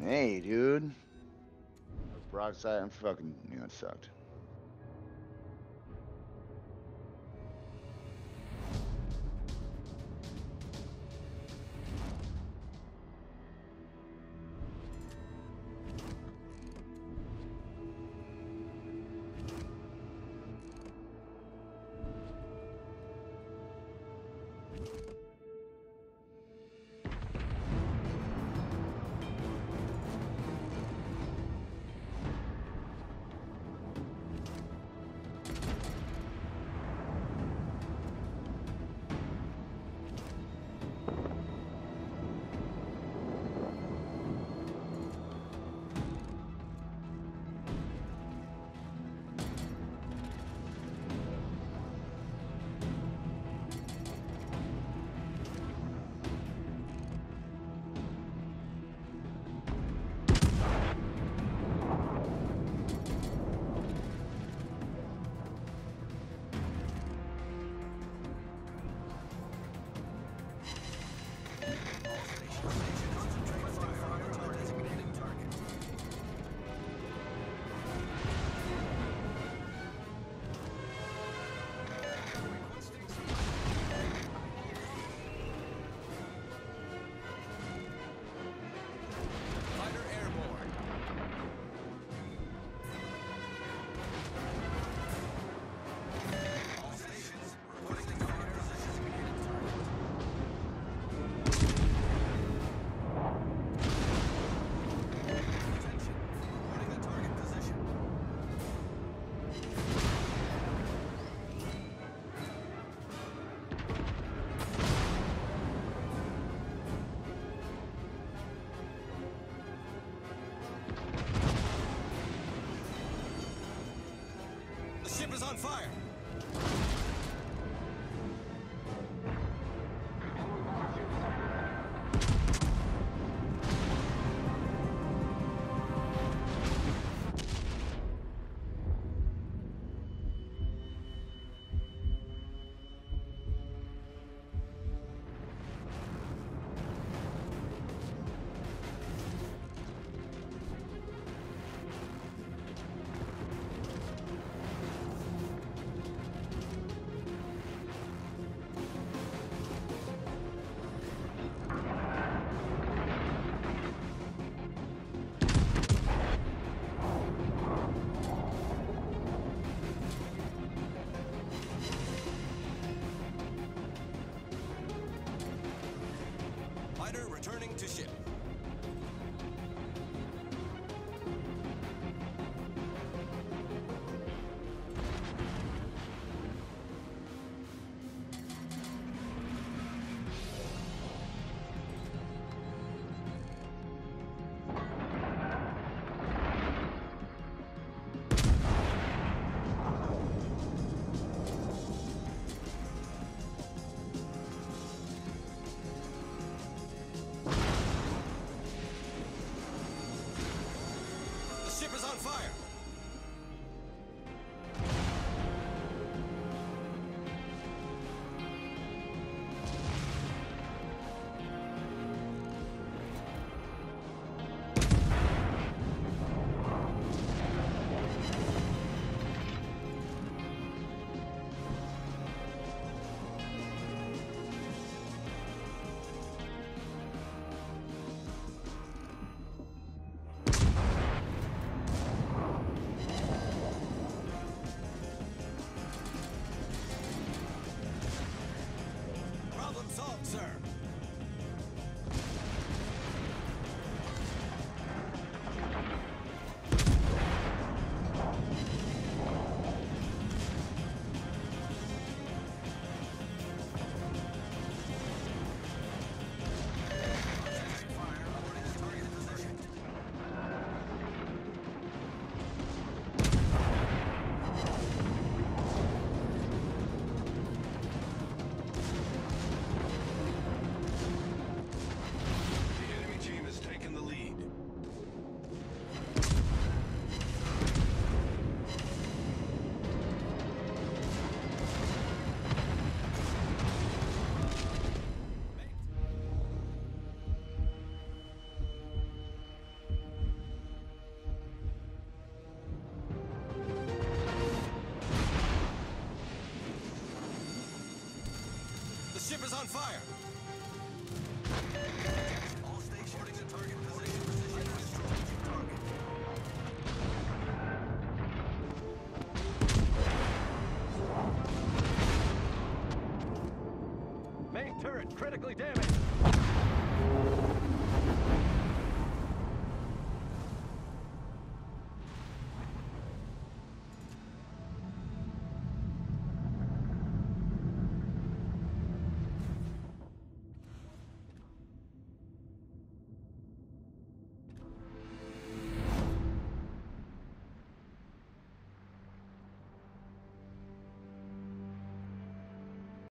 Hey, dude. Broadside and fucking, you know, it sucked. The ship is on fire! Is on fire.